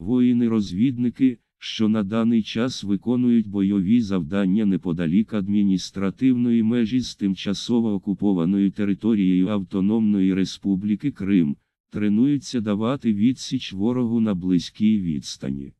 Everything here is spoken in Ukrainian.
Воїни-розвідники, що на даний час виконують бойові завдання неподалік адміністративної межі з тимчасово окупованою територією Автономної Республіки Крим, тренуються давати відсіч ворогу на близькій відстані.